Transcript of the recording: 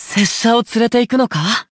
拙者を連れて行くのか？